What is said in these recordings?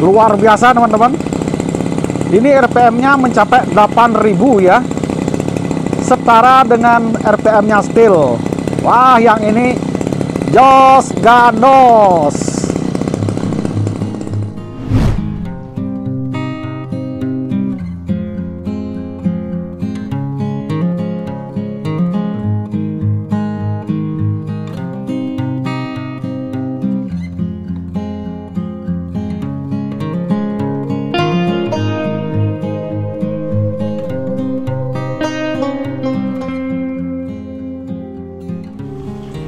luar biasa teman-teman. Ini RPM-nya mencapai 8000 ya. Setara dengan RPM-nya steel wah yang ini Jos Ganos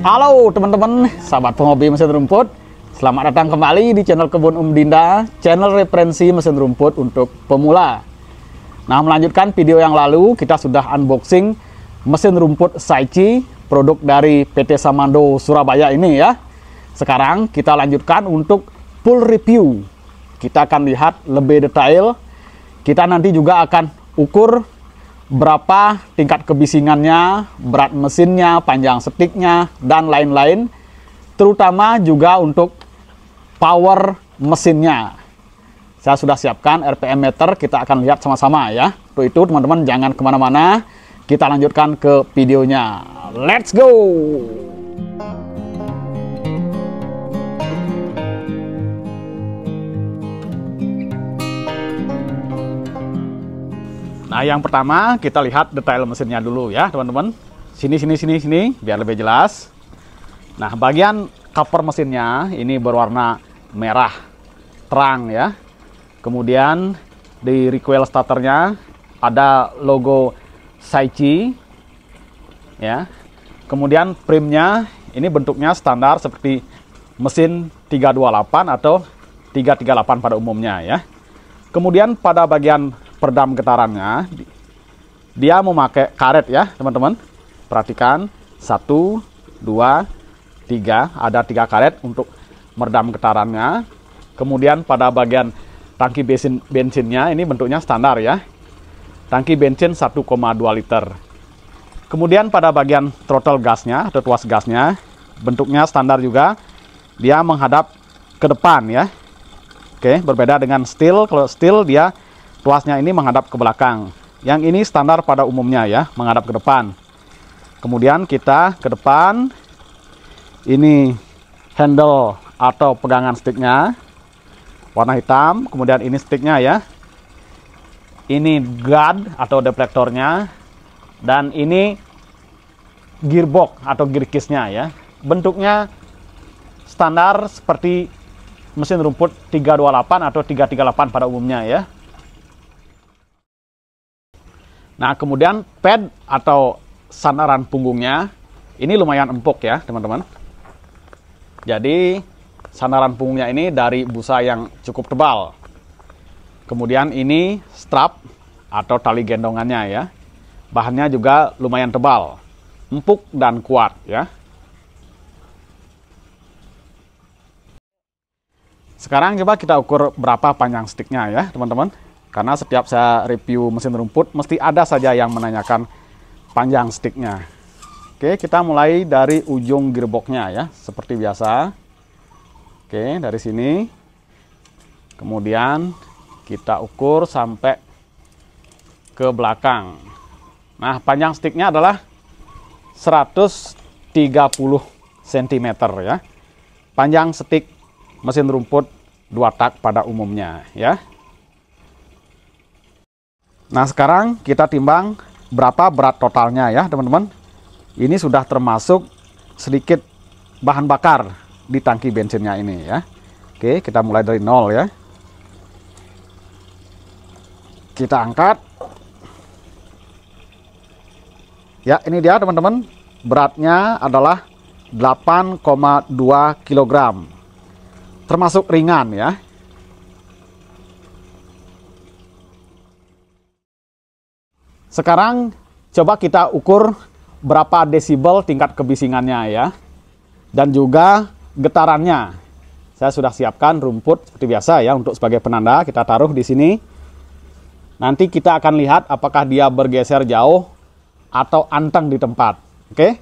Halo teman-teman, sahabat penghobi mesin rumput. Selamat datang kembali di channel Kebun Um Dinda, channel referensi mesin rumput untuk pemula. Nah, melanjutkan video yang lalu, kita sudah unboxing mesin rumput Saichi, produk dari PT Samando Surabaya ini ya. Sekarang kita lanjutkan untuk full review. Kita akan lihat lebih detail. Kita nanti juga akan ukur berapa tingkat kebisingannya, berat mesinnya, panjang setiknya, dan lain-lain. Terutama juga untuk power mesinnya. Saya sudah siapkan RPM meter, kita akan lihat sama-sama ya. Untuk itu teman-teman jangan ke mana-mana, kita lanjutkan ke videonya. Let's go! Nah, yang pertama kita lihat detail mesinnya dulu ya, teman-teman. Sini, sini, sini, sini, biar lebih jelas. Nah, bagian cover mesinnya ini berwarna merah terang ya. Kemudian di recoil starternya ada logo Saichi ya. Kemudian primnya ini bentuknya standar seperti mesin 328 atau 338 pada umumnya ya. Kemudian pada bagian peredam getarannya. Dia memakai karet ya teman-teman. Perhatikan. Satu dua tiga. Ada tiga karet untuk meredam getarannya. Kemudian pada bagian tangki bensin bensinnya ini bentuknya standar ya. Tangki bensin 1,2 liter. Kemudian pada bagian throttle gasnya atau tuas gasnya bentuknya standar juga. Dia menghadap ke depan ya. Oke berbeda dengan steel. Kalau steel dia tuasnya ini menghadap ke belakang. Yang ini standar pada umumnya ya, menghadap ke depan. Kemudian kita ke depan, ini handle atau pegangan sticknya, warna hitam. Kemudian ini sticknya ya. Ini guard atau deflektornya. Dan ini gearbox atau gear keysnya ya. Bentuknya standar seperti mesin rumput 328 atau 338 pada umumnya ya. Nah, kemudian pad atau sandaran punggungnya ini lumayan empuk ya, teman-teman. Jadi, sandaran punggungnya ini dari busa yang cukup tebal. Kemudian ini strap atau tali gendongannya ya. Bahannya juga lumayan tebal, empuk dan kuat ya. Sekarang coba kita ukur berapa panjang sticknya ya, teman-teman. Karena setiap saya review mesin rumput, mesti ada saja yang menanyakan panjang sticknya. Oke, kita mulai dari ujung gearboxnya ya, seperti biasa. Oke, dari sini. Kemudian kita ukur sampai ke belakang. Nah, panjang sticknya adalah 130 cm ya. Panjang stick mesin rumput dua tak pada umumnya ya. Nah sekarang kita timbang berapa berat totalnya ya teman-teman. Ini sudah termasuk sedikit bahan bakar di tangki bensinnya ini ya. Oke kita mulai dari nol ya. Kita angkat. Ya ini dia teman-teman. Beratnya adalah 8,2 kg. Termasuk ringan ya. Sekarang coba kita ukur berapa desibel tingkat kebisingannya ya. Dan juga getarannya. Saya sudah siapkan rumput seperti biasa ya untuk sebagai penanda kita taruh di sini. Nanti kita akan lihat apakah dia bergeser jauh atau anteng di tempat. Oke?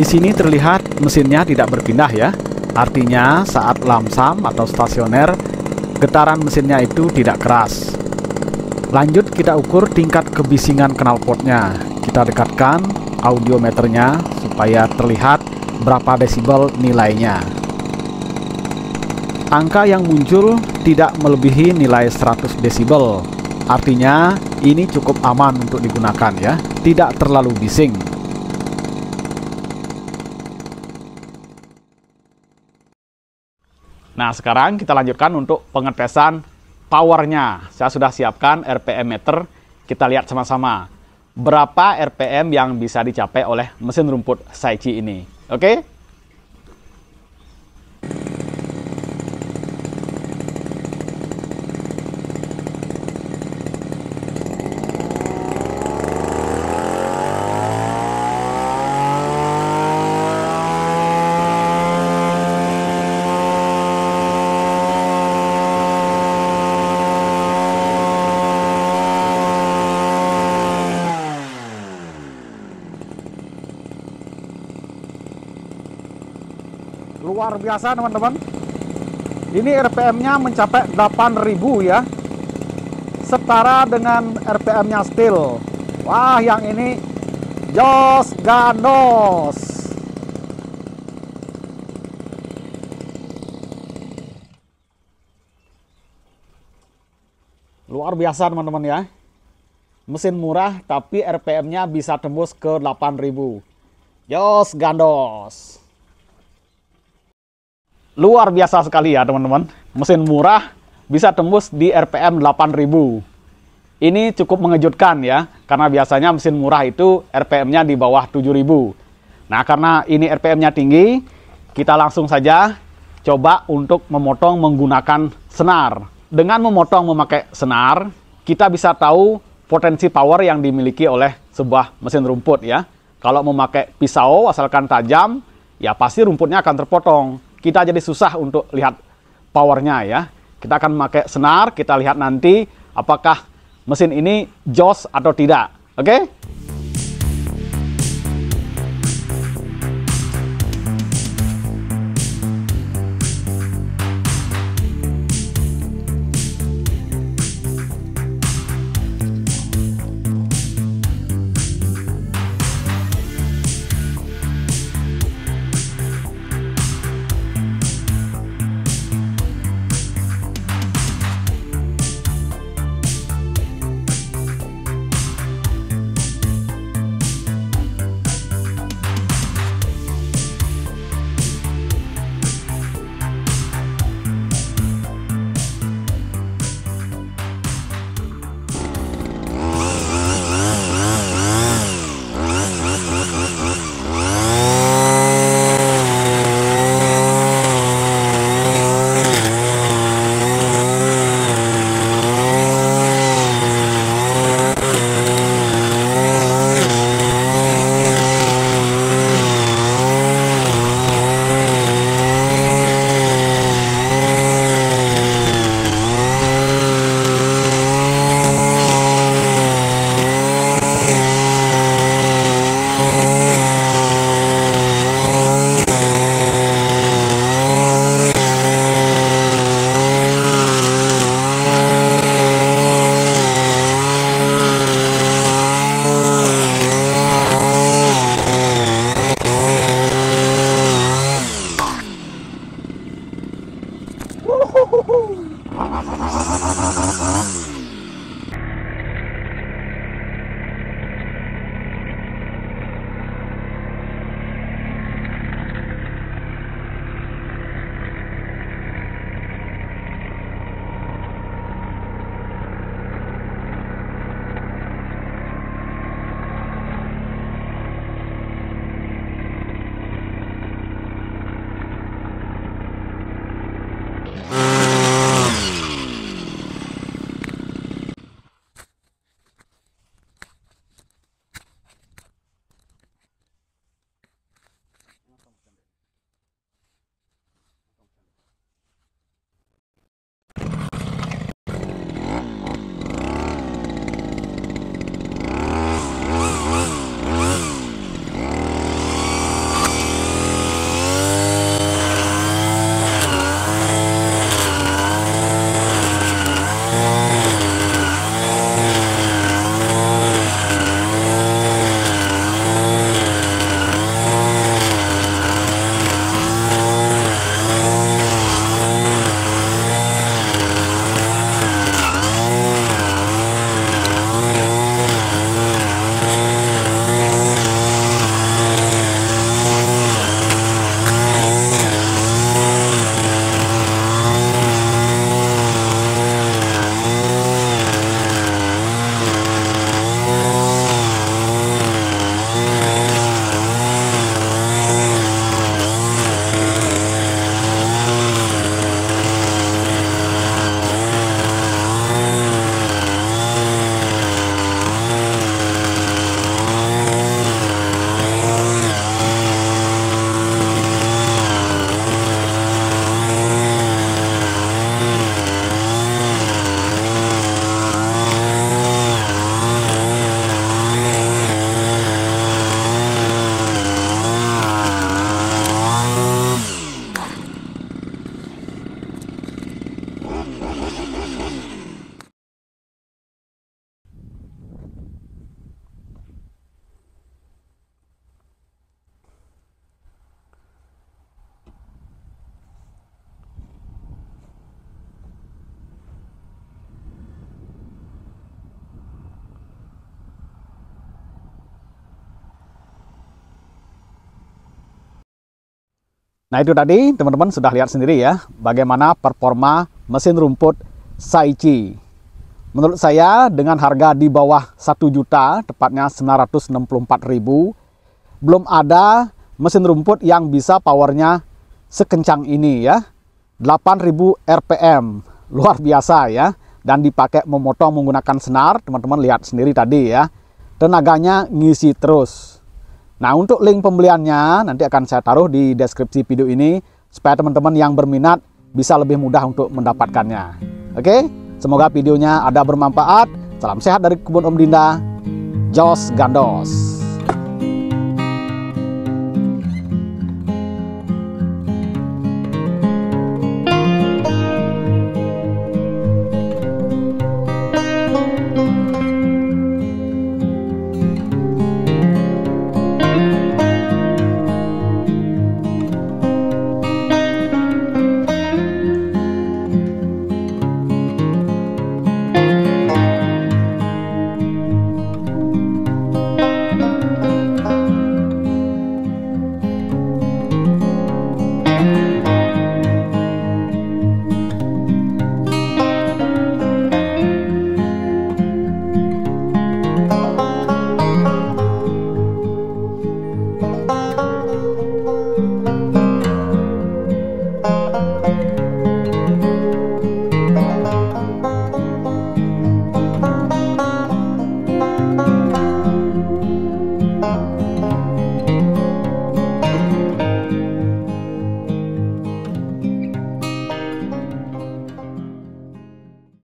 Di sini terlihat mesinnya tidak berpindah ya. Artinya saat lamsam atau stasioner, getaran mesinnya itu tidak keras. Lanjut kita ukur tingkat kebisingan knalpotnya. Kita dekatkan audiometernya supaya terlihat berapa desibel nilainya. Angka yang muncul tidak melebihi nilai 100 desibel. Artinya ini cukup aman untuk digunakan ya, tidak terlalu bising. Nah, sekarang kita lanjutkan untuk pengetesan powernya. Saya sudah siapkan RPM meter. Kita lihat sama-sama berapa RPM yang bisa dicapai oleh mesin rumput Saichi ini. Oke? Luar biasa teman-teman. Ini RPM-nya mencapai 8000 ya. Setara dengan RPM-nya steel wah yang ini Jos Gandos. Luar biasa teman-teman ya. Mesin murah tapi RPM-nya bisa tembus ke 8000 Jos Gandos Luar biasa sekali ya teman-teman. Mesin murah bisa tembus di RPM 8000. Ini cukup mengejutkan ya, karena biasanya mesin murah itu RPM-nya di bawah 7000. Nah, karena ini RPM-nya tinggi, kita langsung saja coba untuk memotong menggunakan senar. Dengan memotong memakai senar, kita bisa tahu potensi power yang dimiliki oleh sebuah mesin rumput ya. Kalau memakai pisau asalkan tajam, ya pasti rumputnya akan terpotong kita jadi susah untuk lihat powernya ya. Kita akan memakai senar, kita lihat nanti apakah mesin ini jos atau tidak. Oke? Okay? Nah itu tadi teman-teman sudah lihat sendiri ya bagaimana performa mesin rumput Saichi. Menurut saya dengan harga di bawah 1 juta, tepatnya 964 ribu, belum ada mesin rumput yang bisa powernya sekencang ini ya. 8000 RPM, luar biasa ya. Dan dipakai memotong menggunakan senar, teman-teman lihat sendiri tadi ya. Tenaganya ngisi terus. Nah, untuk link pembeliannya nanti akan saya taruh di deskripsi video ini supaya teman-teman yang berminat bisa lebih mudah untuk mendapatkannya. Oke, semoga videonya ada bermanfaat. Salam sehat dari kebun Om Dinda. Jos Gandos.